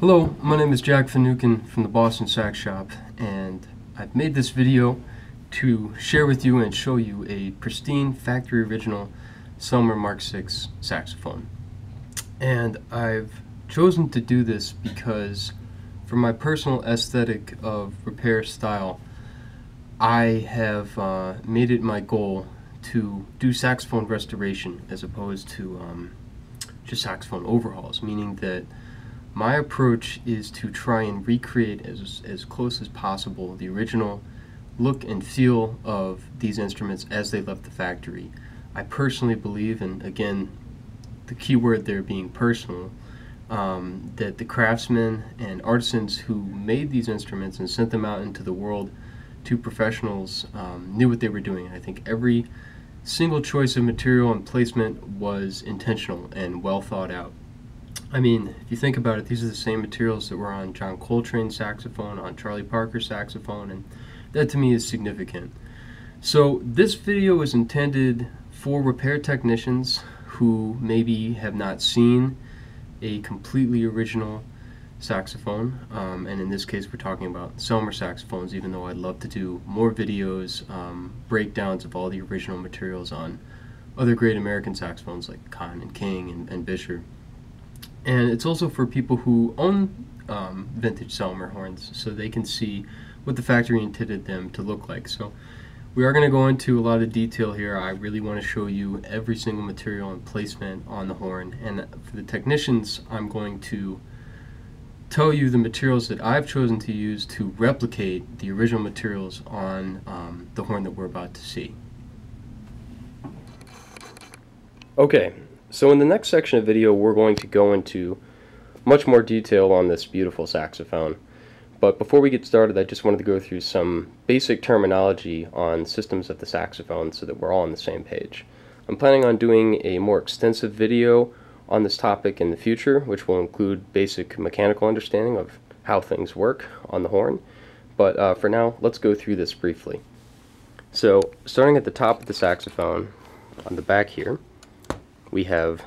Hello, my name is Jack Finucane from the Boston Sax Shop, and I've made this video to share with you and show you a pristine factory original Selmer Mark VI saxophone. And I've chosen to do this because for my personal aesthetic of repair style, I have uh, made it my goal to do saxophone restoration as opposed to um, just saxophone overhauls, meaning that my approach is to try and recreate as, as close as possible the original look and feel of these instruments as they left the factory. I personally believe, and again, the key word there being personal, um, that the craftsmen and artisans who made these instruments and sent them out into the world to professionals um, knew what they were doing. I think every single choice of material and placement was intentional and well thought out. I mean, if you think about it, these are the same materials that were on John Coltrane saxophone, on Charlie Parker saxophone, and that to me is significant. So this video is intended for repair technicians who maybe have not seen a completely original saxophone, um, and in this case we're talking about Selmer saxophones, even though I'd love to do more videos, um, breakdowns of all the original materials on other great American saxophones like Conn and King and, and Buescher. And it's also for people who own um, vintage Selmer horns, so they can see what the factory intended them to look like. So we are going to go into a lot of detail here. I really want to show you every single material and placement on the horn. And for the technicians, I'm going to tell you the materials that I've chosen to use to replicate the original materials on um, the horn that we're about to see. Okay, so in the next section of video we're going to go into much more detail on this beautiful saxophone. But before we get started, I just wanted to go through some basic terminology on systems of the saxophone so that we're all on the same page. I'm planning on doing a more extensive video on this topic in the future, which will include basic mechanical understanding of how things work on the horn. But uh, for now, let's go through this briefly. So, starting at the top of the saxophone, on the back here, we have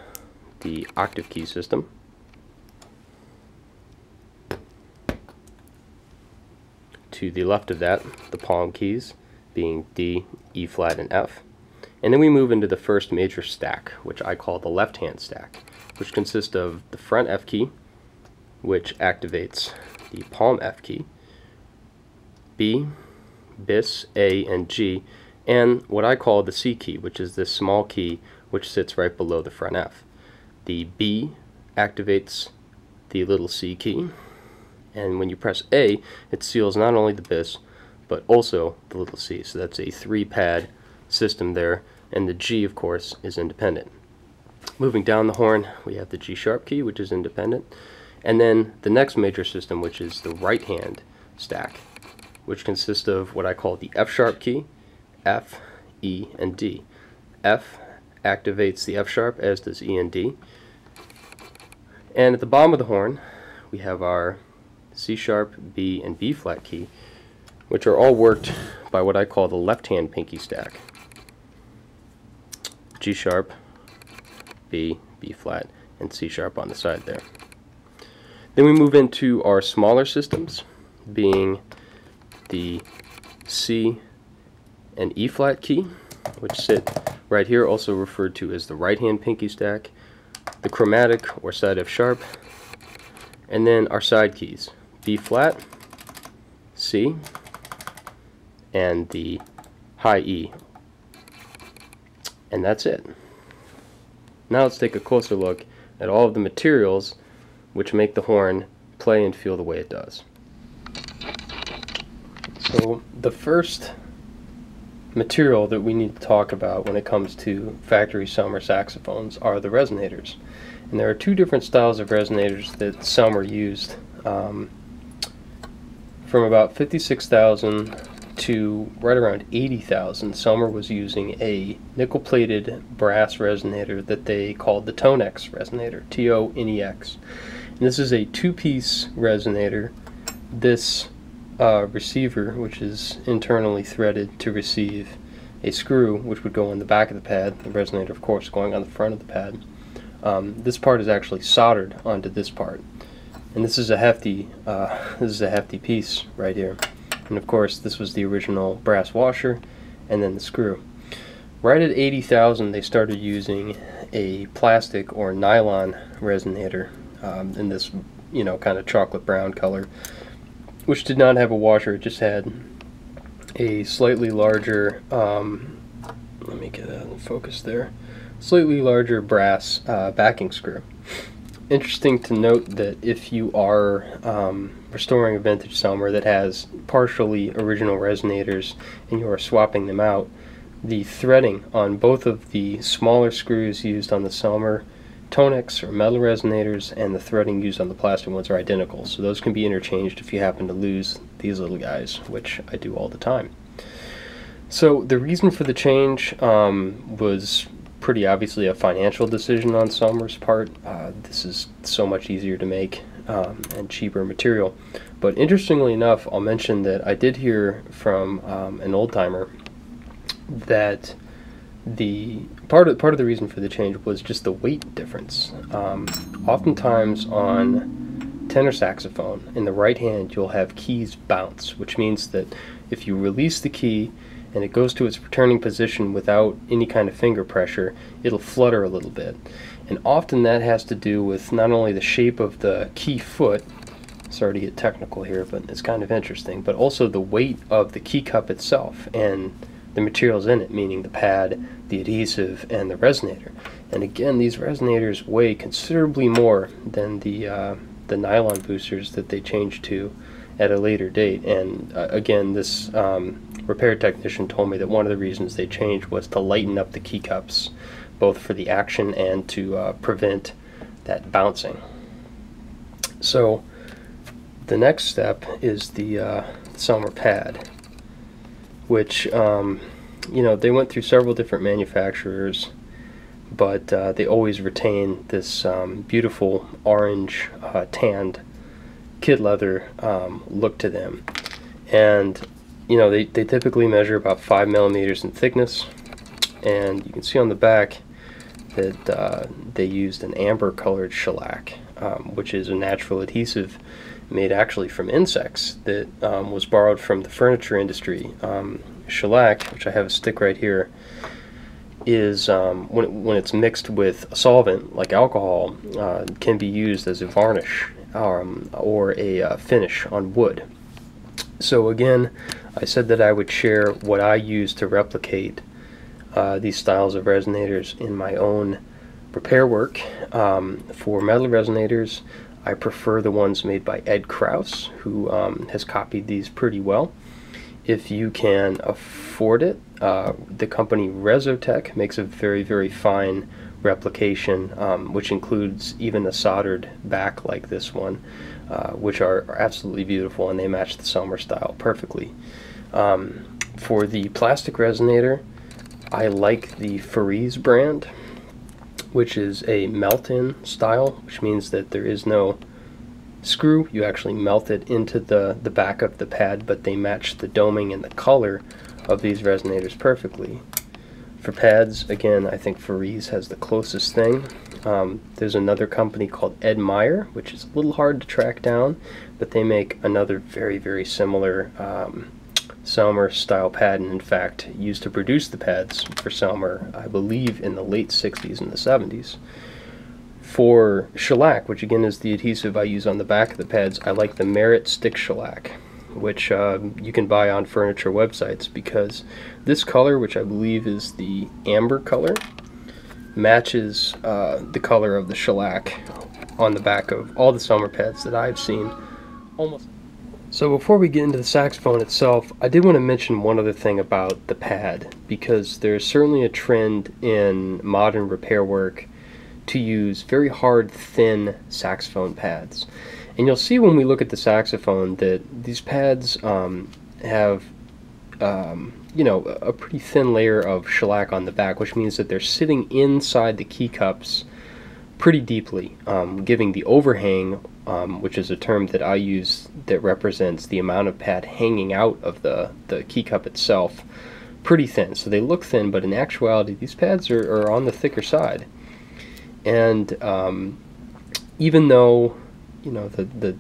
the octave key system, to the left of that, the palm keys being D, E flat, and F. And then we move into the first major stack, which I call the left-hand stack, which consists of the front F key, which activates the palm F key, B, bis, A, and G, and what I call the C key, which is this small key which sits right below the front F. The B activates the little C key, and when you press A, it seals not only the bis, but also the little c. So that's a three-pad system there, and the G, of course, is independent. Moving down the horn, we have the G sharp key, which is independent, and then the next major system, which is the right-hand stack, which consists of what I call the F sharp key, F, E, and D. F activates the F sharp, as does E and D. And at the bottom of the horn, we have our C sharp, B, and B flat key, which are all worked by what I call the left-hand pinky stack. G sharp, B, B flat, and C sharp on the side there. Then we move into our smaller systems, being the C and E flat key, which sit right here, also referred to as the right-hand pinky stack, the chromatic or side F sharp, and then our side keys, B flat, C, and the high E. And that's it. Now let's take a closer look at all of the materials which make the horn play and feel the way it does. So the first material that we need to talk about when it comes to factory Selmer saxophones are the resonators. And there are two different styles of resonators that Selmer used. Um, from about 56,000 to right around 80,000, Selmer was using a nickel-plated brass resonator that they called the Tonex resonator, T-O-N-E-X. And this is a two-piece resonator. This uh, receiver, which is internally threaded to receive a screw, which would go on the back of the pad, the resonator, of course, going on the front of the pad. Um, this part is actually soldered onto this part. And this is a hefty, uh, this is a hefty piece right here. And of course, this was the original brass washer, and then the screw. Right at 80,000, they started using a plastic or nylon resonator um, in this, you know, kind of chocolate brown color, which did not have a washer. It just had a slightly larger, um, let me get a focus there, slightly larger brass uh, backing screw. Interesting to note that if you are um, restoring a vintage Selmer that has partially original resonators and you are swapping them out, the threading on both of the smaller screws used on the Selmer Tonex or metal resonators and the threading used on the plastic ones are identical. So those can be interchanged if you happen to lose these little guys, which I do all the time. So the reason for the change um, was pretty obviously a financial decision on Selmer's part. Uh, this is so much easier to make um, and cheaper material. But interestingly enough, I'll mention that I did hear from um, an old timer that the part of part of the reason for the change was just the weight difference. Um, oftentimes on tenor saxophone, in the right hand, you'll have keys bounce, which means that if you release the key and it goes to its returning position without any kind of finger pressure, it'll flutter a little bit. And often that has to do with not only the shape of the key foot, sorry to get technical here, but it's kind of interesting, but also the weight of the key cup itself and the materials in it, meaning the pad, the adhesive, and the resonator. And again, these resonators weigh considerably more than the uh, the nylon boosters that they changed to at a later date. And uh, again, this um, repair technician told me that one of the reasons they changed was to lighten up the key cups, both for the action and to uh, prevent that bouncing. So the next step is the uh, Selmer pad which um, you know they went through several different manufacturers, but uh, they always retain this um, beautiful orange uh, tanned kid leather um, look to them, and you know they, they typically measure about five millimeters in thickness, and you can see on the back that uh, they used an amber colored shellac, um, which is a natural adhesive made actually from insects that um, was borrowed from the furniture industry. Um, shellac, which I have a stick right here, is um, when, it, when it's mixed with a solvent like alcohol, uh, can be used as a varnish um, or a uh, finish on wood. So again, I said that I would share what I use to replicate uh, these styles of resonators in my own repair work. Um, for metal resonators, I prefer the ones made by Ed Kraus, who um, has copied these pretty well. If you can afford it, uh, the company Resotech makes a very, very fine replication, um, which includes even a soldered back like this one, uh, which are, are, absolutely beautiful and they match the Selmer style perfectly. Um, for the plastic resonator, I like the Ferree's brand which is a melt-in style, which means that there is no screw. You actually melt it into the, the back of the pad, but they match the doming and the color of these resonators perfectly. For pads, again, I think Ferree's has the closest thing. Um, there's another company called Ed Meyer, which is a little hard to track down, but they make another very, very similar um, Selmer style pad and in fact used to produce the pads for Selmer I believe in the late 60s and the 70s. For shellac, which again is the adhesive I use on the back of the pads, I like the Merit Stick Shellac, which uh, you can buy on furniture websites because this color, which I believe is the amber color, matches uh, the color of the shellac on the back of all the Selmer pads that I've seen almost so before we get into the saxophone itself, I did want to mention one other thing about the pad, because there's certainly a trend in modern repair work to use very hard, thin saxophone pads. And you'll see when we look at the saxophone that these pads um, have, um, you know, a pretty thin layer of shellac on the back, which means that they're sitting inside the key cups pretty deeply, um, giving the overhang um, which is a term that I use that represents the amount of pad hanging out of the, the key cup itself, pretty thin. So they look thin, but in actuality, these pads are, are on the thicker side. And um, even though you know, the, the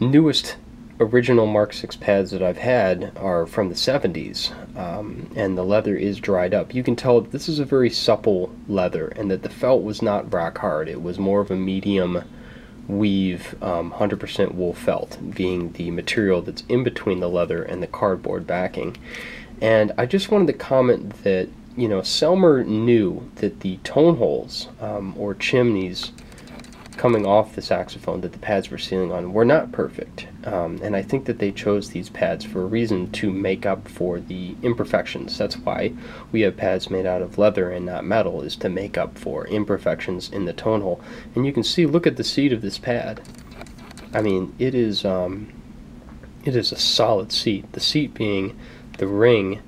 newest original Mark 6 pads that I've had are from the 70s, um, and the leather is dried up. You can tell this is a very supple leather, and that the felt was not rock hard. It was more of a medium weave 100% um, wool felt, being the material that's in between the leather and the cardboard backing. And I just wanted to comment that, you know, Selmer knew that the tone holes um, or chimneys coming off the saxophone that the pads were sealing on were not perfect. Um, and I think that they chose these pads for a reason to make up for the imperfections. That's why we have pads made out of leather and not metal, is to make up for imperfections in the tone hole. And you can see, look at the seat of this pad. I mean, it is, um, it is a solid seat. The seat being the ring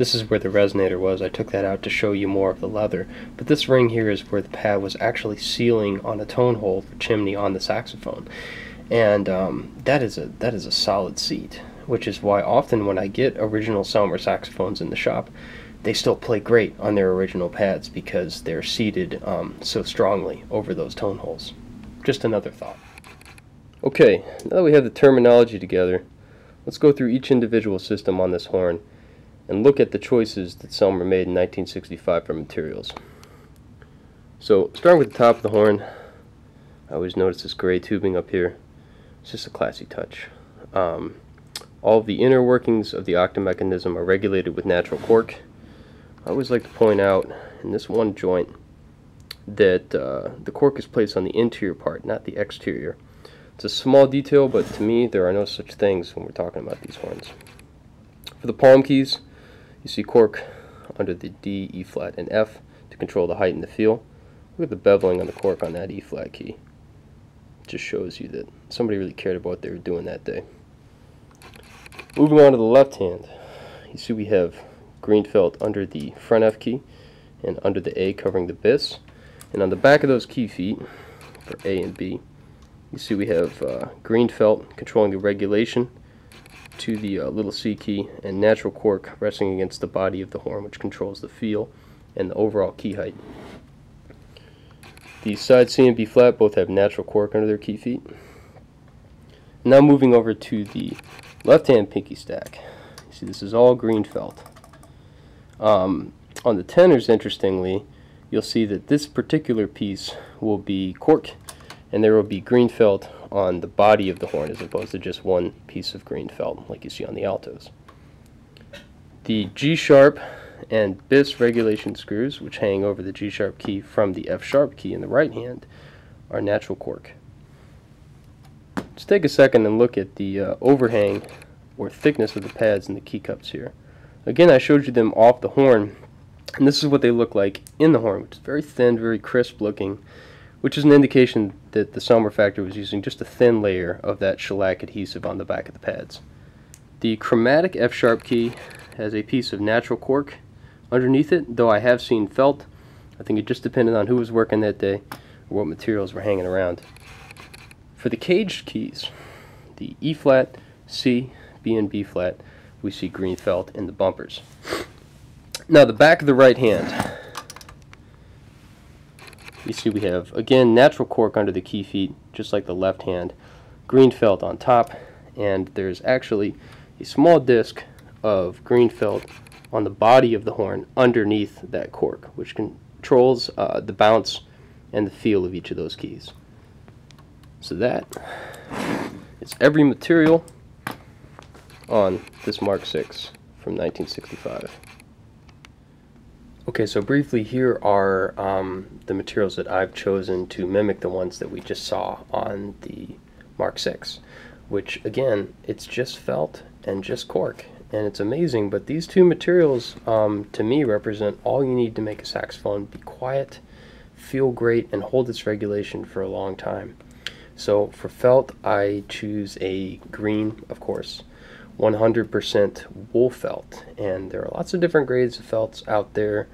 this is where the resonator was. I took that out to show you more of the leather. But this ring here is where the pad was actually sealing on a tone hole for chimney on the saxophone. And um, that is a that is a solid seat, which is why often when I get original Selmer saxophones in the shop, they still play great on their original pads because they're seated um, so strongly over those tone holes. Just another thought. Okay, now that we have the terminology together, let's go through each individual system on this horn and look at the choices that Selmer made in 1965 for materials. So starting with the top of the horn, I always notice this gray tubing up here. It's just a classy touch. Um, all of the inner workings of the octa mechanism are regulated with natural cork. I always like to point out in this one joint that uh, the cork is placed on the interior part, not the exterior. It's a small detail, but to me there are no such things when we're talking about these horns. For the palm keys, you see cork under the D, E flat, and F to control the height and the feel. Look at the beveling on the cork on that E flat key. It just shows you that somebody really cared about what they were doing that day. Moving on to the left hand, you see we have green felt under the front F key and under the A covering the bis. And on the back of those key feet, for A and B, you see we have uh, green felt controlling the regulation to the uh, little C key and natural cork resting against the body of the horn which controls the feel and the overall key height. The side C and B flat both have natural cork under their key feet. Now moving over to the left hand pinky stack. You see this is all green felt. Um, on the tenors interestingly you'll see that this particular piece will be cork and there will be green felt on the body of the horn as opposed to just one piece of green felt like you see on the altos. The G sharp and bis regulation screws, which hang over the G sharp key from the F sharp key in the right hand, are natural cork. Let's take a second and look at the uh, overhang or thickness of the pads in the key cups here. Again, I showed you them off the horn, and this is what they look like in the horn, which is very thin, very crisp looking, which is an indication that the Selmer factory was using just a thin layer of that shellac adhesive on the back of the pads. The chromatic F-sharp key has a piece of natural cork underneath it, though I have seen felt. I think it just depended on who was working that day or what materials were hanging around. For the caged keys, the E flat, C, B, and B flat, we see green felt in the bumpers. Now the back of the right hand, you see we have, again, natural cork under the key feet, just like the left hand, green felt on top, and there's actually a small disc of green felt on the body of the horn underneath that cork, which controls uh, the bounce and the feel of each of those keys. So that is every material on this Mark 6 from 1965. Okay, so briefly here are um, the materials that I've chosen to mimic the ones that we just saw on the Mark 6, which again, it's just felt and just cork, and it's amazing, but these two materials um, to me represent all you need to make a saxophone be quiet, feel great, and hold its regulation for a long time. So for felt, I choose a green, of course, 100% wool felt, and there are lots of different grades of felts out there.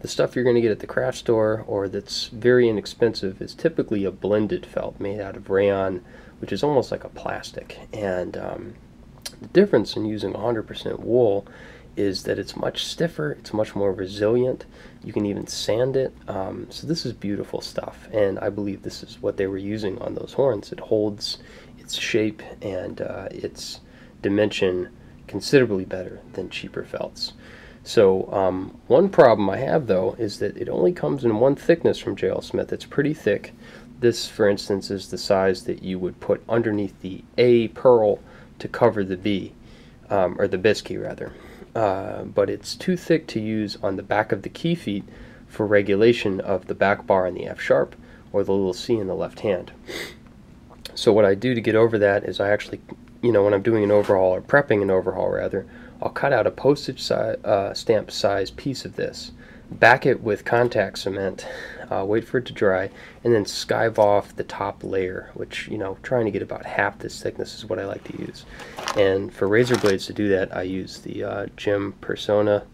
The stuff you're going to get at the craft store or that's very inexpensive is typically a blended felt made out of rayon, which is almost like a plastic. And um, the difference in using 100% wool is that it's much stiffer, it's much more resilient. You can even sand it. Um, so this is beautiful stuff, and I believe this is what they were using on those horns. It holds its shape and uh, its dimension considerably better than cheaper felts. So um, one problem I have though is that it only comes in one thickness from JL Smith. It's pretty thick. This, for instance, is the size that you would put underneath the A pearl to cover the B, um, or the biscuit rather. Uh, but it's too thick to use on the back of the key feet for regulation of the back bar on the F sharp or the little C in the left hand. So what I do to get over that is I actually, you know, when I'm doing an overhaul or prepping an overhaul rather, I'll cut out a postage si uh, stamp size piece of this, back it with contact cement, uh, wait for it to dry, and then skive off the top layer, which, you know, trying to get about half this thickness is what I like to use. And for razor blades to do that, I use the uh, Gem Personna,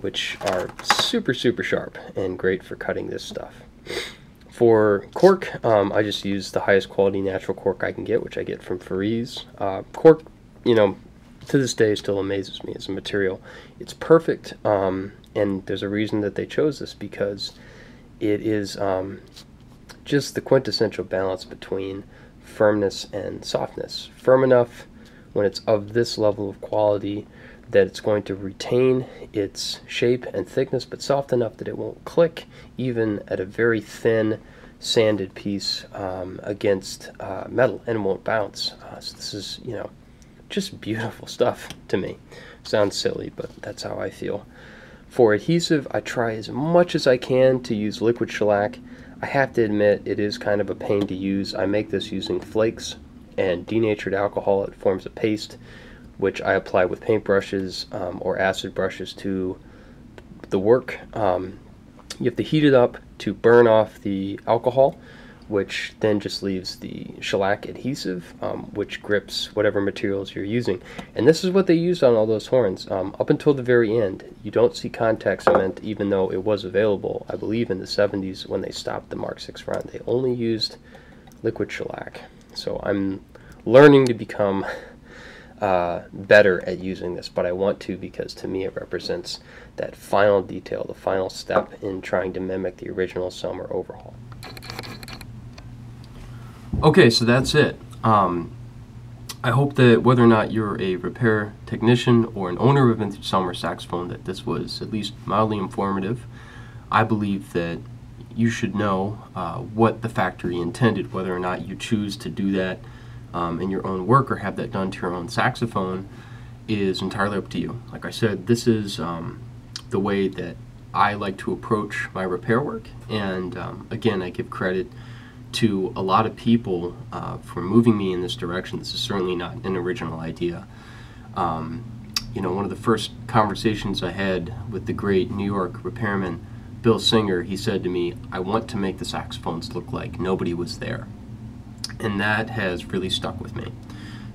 which are super, super sharp and great for cutting this stuff. For cork, um, I just use the highest quality natural cork I can get, which I get from Ferree's. Uh, cork, you know, to this day still amazes me as a material. It's perfect, um, and there's a reason that they chose this because it is um, just the quintessential balance between firmness and softness. Firm enough when it's of this level of quality that it's going to retain its shape and thickness, but soft enough that it won't click even at a very thin sanded piece um, against uh, metal and won't bounce. Uh, so this is, you know, just beautiful stuff to me. Sounds silly, but that's how I feel. For adhesive, I try as much as I can to use liquid shellac. I have to admit it is kind of a pain to use. I make this using flakes and denatured alcohol. It forms a paste which I apply with paintbrushes um, or acid brushes to the work. Um, you have to heat it up to burn off the alcohol which then just leaves the shellac adhesive, um, which grips whatever materials you're using. And this is what they used on all those horns. Um, up until the very end, you don't see contact cement, even though it was available, I believe, in the 70s when they stopped the Mark 6 run. They only used liquid shellac. So I'm learning to become uh, better at using this, but I want to because to me it represents that final detail, the final step in trying to mimic the original Selmer overhaul. Okay, so that's it. Um, I hope that whether or not you're a repair technician or an owner of a vintage Selmer saxophone, that this was at least mildly informative. I believe that you should know uh, what the factory intended, whether or not you choose to do that um, in your own work or have that done to your own saxophone is entirely up to you. Like I said, this is um, the way that I like to approach my repair work, and um, again, I give credit to a lot of people uh, for moving me in this direction. This is certainly not an original idea. Um, you know, one of the first conversations I had with the great New York repairman Bill Singer, he said to me, I want to make the saxophones look like nobody was there. And that has really stuck with me.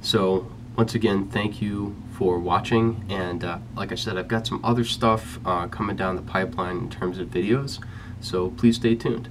So, once again, thank you for watching. And uh, like I said, I've got some other stuff uh, coming down the pipeline in terms of videos. So please stay tuned.